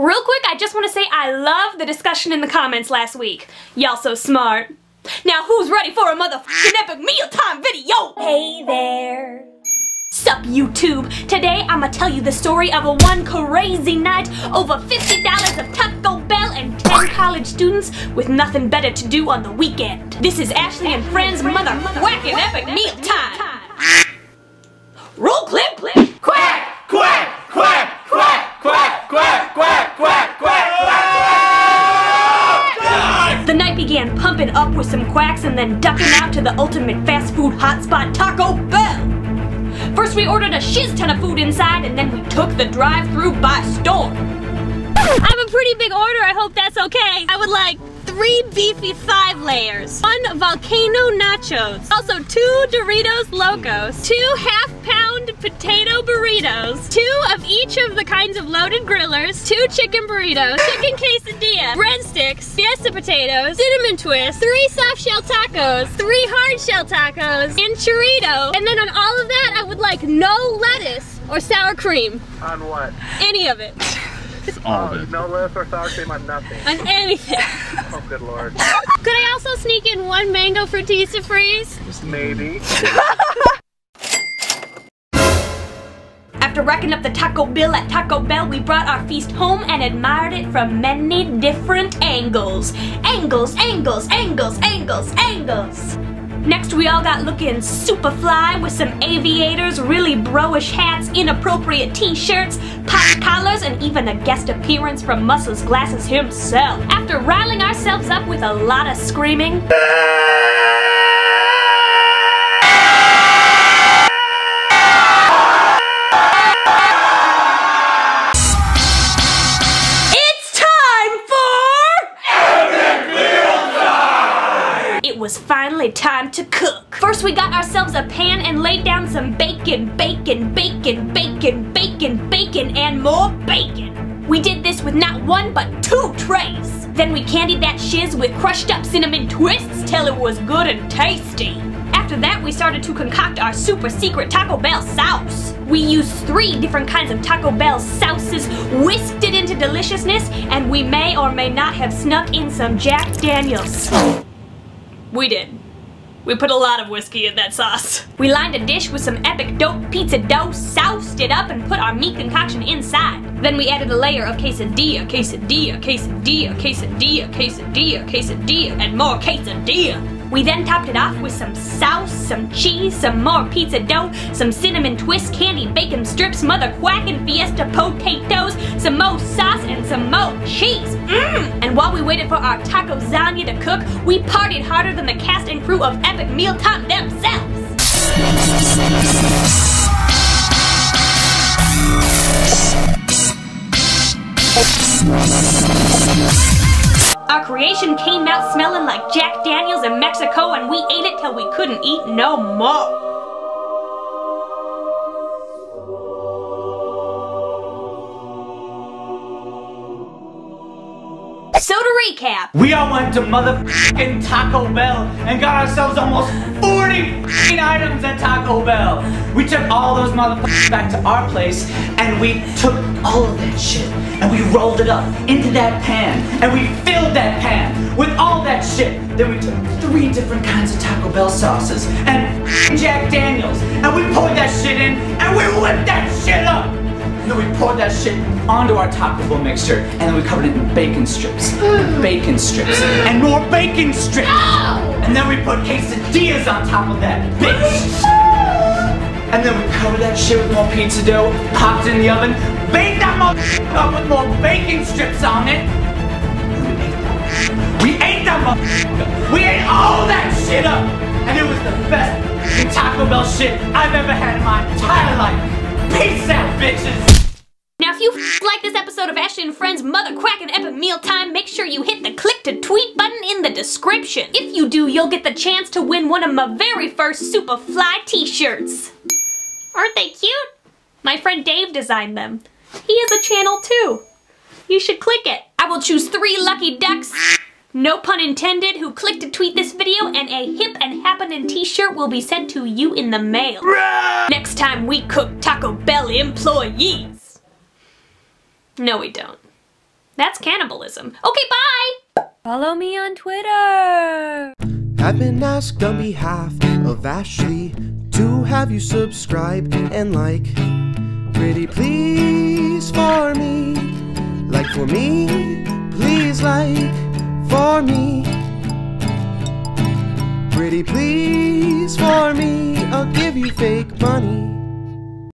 Real quick, I just want to say I love the discussion in the comments last week. Y'all so smart. Now who's ready for a motherfucking epic mealtime video? Hey there. Sup YouTube? Today I'ma tell you the story of a one crazy night, over $50 of Taco Bell and 10 college students with nothing better to do on the weekend. This is Ashley and Friends Mother Whacking Epic Meal Time. Roll clip! Quack! Quack! Quack! Quack! Quack! Quack! Quack! The night began pumping up with some quacks and then ducking out to the ultimate fast food hotspot Taco Bell. First we ordered a shiz ton of food inside and then we took the drive-through by storm. I have a pretty big order, I hope that's okay. I would like three beefy five layers, one volcano nachos, also two Doritos Locos, two half-pound potato burritos, two of each of the kinds of loaded grillers, two chicken burritos, chicken quesadilla, breadsticks, fiesta potatoes, cinnamon twist, three soft shell tacos, three hard shell tacos, and churrito. And then on all of that, I would like no lettuce or sour cream. On what? Any of it. All Uh, of it. no lettuce or sour cream on nothing. On anything. Oh, good lord. Could I also sneak in one mango Frutista freeze? Just maybe. After racking up the taco bill at Taco Bell, we brought our feast home and admired it from many different angles. Angles, angles, angles, angles, angles. Next, we all got looking super fly with some aviators, really bro-ish hats, inappropriate t-shirts, pop collars, and even a guest appearance from Muscles Glasses himself. After riling ourselves up with a lot of screaming, was finally time to cook. First we got ourselves a pan and laid down some bacon, bacon, bacon, bacon, bacon, bacon, and more bacon. We did this with not one but two trays. Then we candied that shiz with crushed up cinnamon twists till it was good and tasty. After that, we started to concoct our super secret Taco Bell sauce. We used three different kinds of Taco Bell sauces, whisked it into deliciousness, and we may or may not have snuck in some Jack Daniels. We did. We put a lot of whiskey in that sauce. We lined a dish with some epic dope pizza dough, soused it up, and put our meat concoction inside. Then we added a layer of quesadilla, quesadilla, quesadilla, quesadilla, quesadilla, quesadilla, and more quesadilla. We then topped it off with some sauce, some cheese, some more pizza dough, some cinnamon twist, candy, bacon strips, mother quacking fiesta potatoes, some more sauce, and some more cheese. Mmm! And while we waited for our tacosagna to cook, we partied harder than the cast and crew of Epic Mealtime themselves. Our creation came out smelling like Jack Daniels in Mexico and we ate it till we couldn't eat no more. So to recap, We all went to motherfucking Taco Bell and got ourselves almost 40 items at Taco Bell. We took all those motherfuckers back to our place and we took all of that shit rolled it up into that pan and we filled that pan with all that shit. Then we took three different kinds of Taco Bell sauces and Jack Daniels and we poured that shit in and we whipped that shit up. And then we poured that shit onto our Taco Bell mixture, and then we covered it in bacon strips, and bacon strips, and more bacon strips. And then we put quesadillas on top of that bitch. And then we covered that shit with more pizza dough, popped it in the oven, baked that motherfucker up with more bacon strips on it. We ate that. Motherfucker. We ate all that shit up, and it was the best Taco Bell shit I've ever had in my entire life. Peace out, bitches. Now, if you like this episode of Ashley and Friends Mother Quack Epic Meal Time, make sure you hit the click to tweet button in the description. If you do, you'll get the chance to win one of my very first Superfly t-shirts. Aren't they cute? My friend Dave designed them. He has a channel too. You should click it. I will choose three lucky ducks, no pun intended, who click to tweet this video and a hip and happening t-shirt will be sent to you in the mail. Next time we cook Taco Bell employees. No, we don't. That's cannibalism. Okay, bye! Follow me on Twitter. I've been asked on behalf of Ashley to have you subscribe and like. Pretty please for me, like for me, please like for me. Pretty please for me, I'll give you fake money.